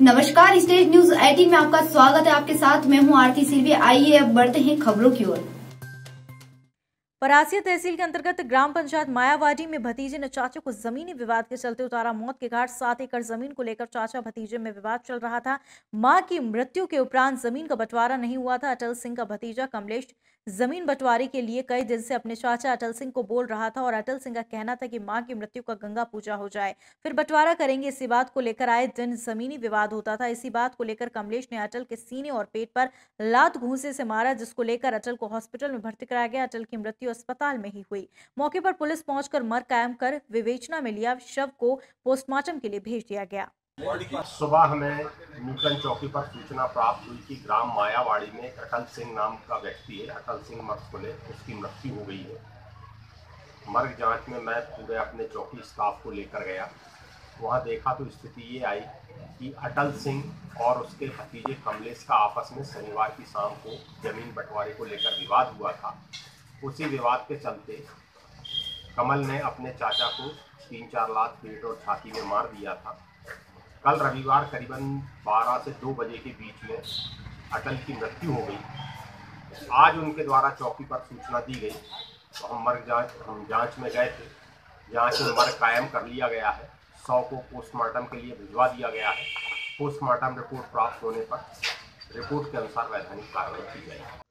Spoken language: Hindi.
नमस्कार, स्टेट न्यूज़ एटीन में आपका स्वागत है। आपके साथ मैं हूँ आरती सिर्वी आइए अब बढ़ते हैं खबरों की ओर। परासिया तहसील के अंतर्गत ग्राम पंचायत मायावाड़ी में भतीजे ने चाचा को जमीनी विवाद के चलते उतारा मौत के घाट। सात एकड़ ज़मीन को लेकर चाचा भतीजे में विवाद चल रहा था। माँ की मृत्यु के उपरांत ज़मीन का बंटवारा नहीं हुआ था। अटल सिंह का भतीजा कमलेश ज़मीन बंटवारे के लिए कई दिन से अपने चाचा अटल सिंह को बोल रहा था और अटल सिंह का कहना था कि माँ की मृत्यु का गंगा पूजा हो जाए। फिर बंटवारा करेंगे इसी बात को लेकर आए दिन जमीनी विवाद होता था। इसी बात को लेकर कमलेश ने अटल के सीने और पेट पर लात घूसे से मारा, जिसको लेकर अटल को हॉस्पिटल में भर्ती कराया गया। अटल की मृत्यु अस्पताल में ही हुई। मौके पर पुलिस पहुंचकर मर कायम कर विवेचना में लिया, शव को पोस्टमार्टम के लिए भेज दिया गया। सुबह हमें नूतन चौकी पर सूचना प्राप्त हुई कि ग्राम मायावाड़ी में अटल सिंह नाम का व्यक्ति है। अटल सिंह मक्सुले उसकी मृत्यु हो गई है। मर्ग जाँच में मैं पूरे अपने चौकी स्टाफ को लेकर गया। वहाँ देखा तो स्थिति ये आई कि अटल सिंह और उसके भतीजे कमलेश का आपस में शनिवार की शाम को ज़मीन बंटवारे को लेकर विवाद हुआ था। उसी विवाद के चलते कमल ने अपने चाचा को तीन चार लाख पेट और छाती में मार दिया था। कल रविवार करीबन 12 से 2 बजे के बीच में अटल की मृत्यु हो गई। आज उनके द्वारा चौकी पर सूचना दी गई। तो हम मर्ग जाँच हम जाँच में गए थे। जाँच में मर्ग कायम कर लिया गया है। सौ को पोस्टमार्टम के लिए भिजवा दिया गया है। पोस्टमार्टम रिपोर्ट प्राप्त होने पर रिपोर्ट के अनुसार वैधानिक कार्रवाई की जाएगी।